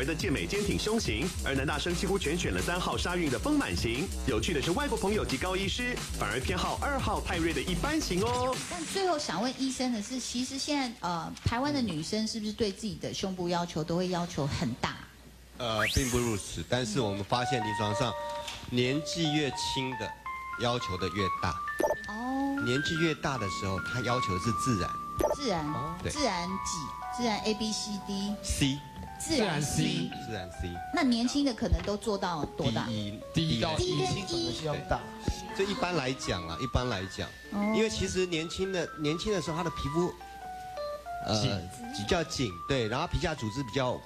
儿的健美坚挺胸型，而男大生几乎全选了三号沙运的丰满型。有趣的是，外国朋友及高医师反而偏好二号泰瑞的一般型哦。但最后想问医生的是，其实现在呃，台湾的女生是不是对自己的胸部要求都会要求很大？呃，并不如此，但是我们发现临床上，年纪越轻的要求的越大。哦。年纪越大的时候，他要求是自然。自然。对。自然几？自然 A B C D。C。自然 C，自然 C，那年轻的可能都做到多大？第一到第一。可能是要大。这一。般来讲啊，一般来讲，因为其实年轻的年轻的时候，他的皮肤呃比较紧，对，然后皮下组织比较，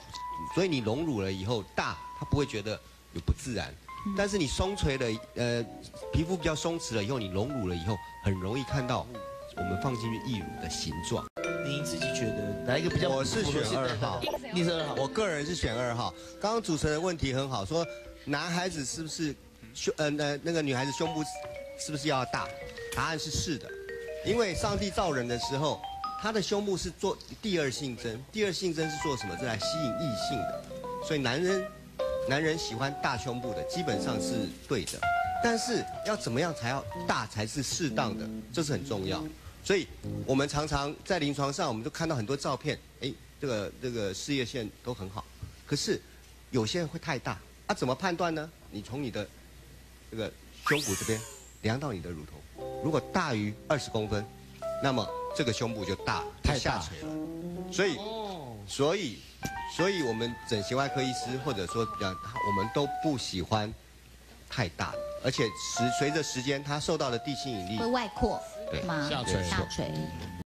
所以你隆乳了以后大，他不会觉得有不自然。但是你松垂了，呃，皮肤比较松弛了以后，你隆乳了以后，很容易看到我们放进去义乳的形状。您自己觉得哪一个比较？我是选二号，你是二号。我个人是选二号。刚刚主持人问题很好，说男孩子是不是胸呃呃那个女孩子胸部是不是要大？答案是是的，因为上帝造人的时候，他的胸部是做第二性征，第二性征是做什么？是来吸引异性的。所以男人男人喜欢大胸部的，基本上是对的。但是要怎么样才要大才是适当的？这是很重要。所以，我们常常在临床上，我们都看到很多照片，哎，这个这个事业线都很好，可是有些人会太大，啊，怎么判断呢？你从你的这个胸骨这边量到你的乳头，如果大于二十公分，那么这个胸部就大，太下垂了。所以，所以，所以我们整形外科医师或者说讲，我们都不喜欢太大，而且时随着时间，它受到的地心引力会外扩。下垂，下垂。